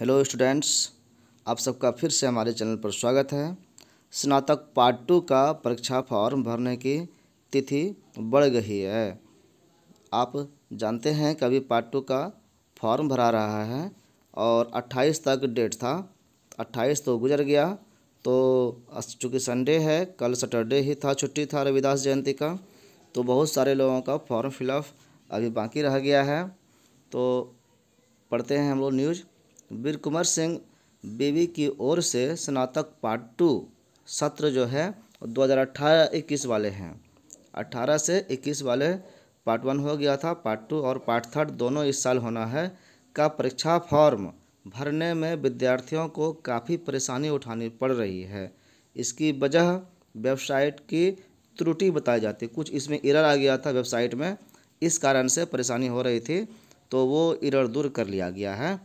Hello students, आप सबका फिर से हमारे चैनल पर स्वागत है। स्नातक पार्ट टू का परीक्षा फॉर्म भरने की तिथि बढ़ गई है। आप जानते हैं कि अभी पार्ट टू का फॉर्म भरा रहा है और 28 तक डेट था। 28 तो गुजर गया तो चूँकि संडे है, कल सैटरडे ही था, छुट्टी था रविदास जयंती का तो बहुत सारे लोगों का फॉर्म फिलअप अभी बाकी रह गया है। तो पढ़ते हैं हम लोग न्यूज़। वीर कुमार सिंह बीवी की ओर से स्नातक पार्ट टू सत्र जो है 2018-21 वाले हैं। 18 से 21 वाले पार्ट वन हो गया था, पार्ट टू और पार्ट थर्ड दोनों इस साल होना है। का परीक्षा फॉर्म भरने में विद्यार्थियों को काफ़ी परेशानी उठानी पड़ रही है। इसकी वजह वेबसाइट की त्रुटि बताई जाती कुछ इसमें एरर आ गया था वेबसाइट में, इस कारण से परेशानी हो रही थी तो वो एरर दूर कर लिया गया है।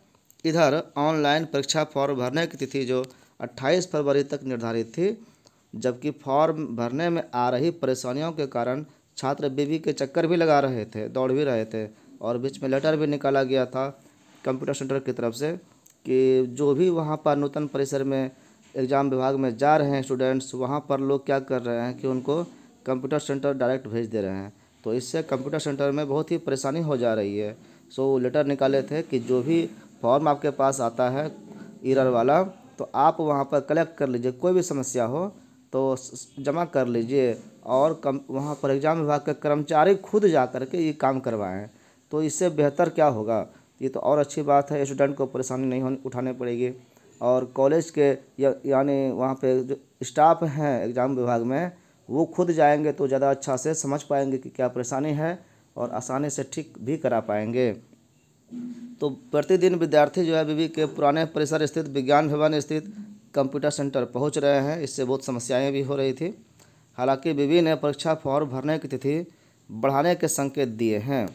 इधर ऑनलाइन परीक्षा फॉर्म भरने की तिथि जो 28 फरवरी तक निर्धारित थी, जबकि फॉर्म भरने में आ रही परेशानियों के कारण छात्र बीवी के चक्कर भी लगा रहे थे, दौड़ भी रहे थे और बीच में लेटर भी निकाला गया था कंप्यूटर सेंटर की तरफ़ से कि जो भी वहाँ पर नूतन परिसर में एग्ज़ाम विभाग में जा रहे हैं स्टूडेंट्स, वहाँ पर लोग क्या कर रहे हैं कि उनको कंप्यूटर सेंटर डायरेक्ट भेज दे रहे हैं। तो इससे कंप्यूटर सेंटर में बहुत ही परेशानी हो जा रही है। सो लेटर निकाले थे कि जो भी फॉर्म आपके पास आता है ईरर वाला तो आप वहाँ पर कलेक्ट कर लीजिए कोई भी समस्या हो तो जमा कर लीजिए और कम वहाँ पर एग्ज़ाम विभाग के कर्मचारी खुद जा कर के ये काम करवाएँ। तो इससे बेहतर क्या होगा? ये तो और अच्छी बात है स्टूडेंट को परेशानी नहीं होने उठानी पड़ेगी। और कॉलेज के या, यानी वहाँ पे जो स्टाफ हैं एग्ज़ाम विभाग में वो खुद जाएँगे तो ज़्यादा अच्छा से समझ पाएँगे कि क्या परेशानी है और आसानी से ठीक भी करा पाएँगे। तो प्रतिदिन विद्यार्थी जो है बीबी के पुराने परिसर स्थित, विज्ञान भवन स्थित कंप्यूटर सेंटर पहुँच रहे हैं। इससे बहुत समस्याएँ भी हो रही थी। हालाँकि बीबी ने परीक्षा फॉर्म भरने की तिथि बढ़ाने के संकेत दिए हैं।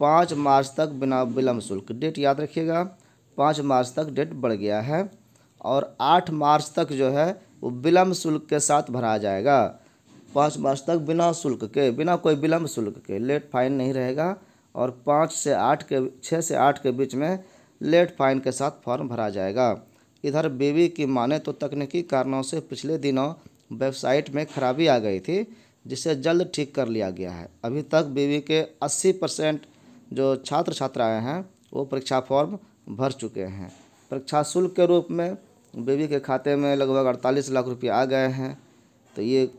पाँच मार्च तक बिना विलम्ब शुल्क। डेट याद रखिएगा, पाँच मार्च तक डेट बढ़ गया है और आठ मार्च तक जो है वो विलम्ब शुल्क के साथ भरा जाएगा। पाँच मार्च तक बिना शुल्क के, बिना कोई विलम्ब शुल्क के, लेट फाइन नहीं रहेगा। और पाँच से आठ के छः से आठ के बीच में लेट फाइन के साथ फॉर्म भरा जाएगा। इधर बीवी की माने तो तकनीकी कारणों से पिछले दिनों वेबसाइट में खराबी आ गई थी, जिसे जल्द ठीक कर लिया गया है। अभी तक बीवी के 80 परसेंट जो छात्र छात्राएँ हैं, वो परीक्षा फॉर्म भर चुके हैं। परीक्षा शुल्क के रूप में बीवी के खाते में लगभग अड़तालीस लाख रुपये आ गए हैं। तो ये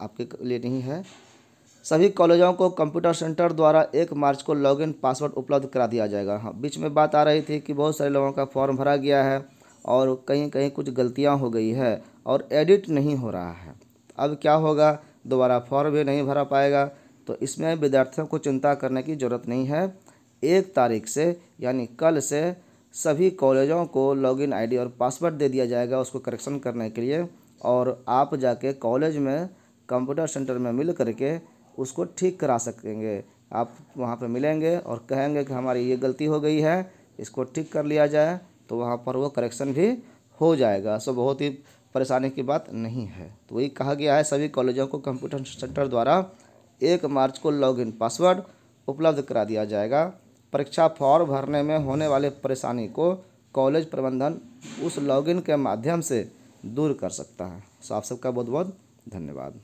आपके लिए नहीं है। सभी कॉलेजों को कंप्यूटर सेंटर द्वारा एक मार्च को लॉगिन पासवर्ड उपलब्ध करा दिया जाएगा। हाँ बीच में बात आ रही थी कि बहुत सारे लोगों का फॉर्म भरा गया है और कहीं कहीं कुछ गलतियाँ हो गई है और एडिट नहीं हो रहा है। अब क्या होगा? दोबारा फॉर्म भी नहीं भरा पाएगा। तो इसमें विद्यार्थियों को चिंता करने की ज़रूरत नहीं है। एक तारीख से, यानी कल से सभी कॉलेजों को लॉगिन आईडी और पासवर्ड दे दिया जाएगा उसको करेक्शन करने के लिए और आप जाके कॉलेज में कंप्यूटर सेंटर में मिल करके उसको ठीक करा सकेंगे। आप वहाँ पर मिलेंगे और कहेंगे कि हमारी ये गलती हो गई है, इसको ठीक कर लिया जाए तो वहाँ पर वो करेक्शन भी हो जाएगा। सो बहुत ही परेशानी की बात नहीं है। तो वही कहा गया है, सभी कॉलेजों को कंप्यूटर सेंटर द्वारा एक मार्च को लॉगिन पासवर्ड उपलब्ध करा दिया जाएगा। परीक्षा फॉर्म भरने में होने वाले परेशानी को कॉलेज प्रबंधन उस लॉगिन के माध्यम से दूर कर सकता है। सो आप सबका बहुत बहुत धन्यवाद।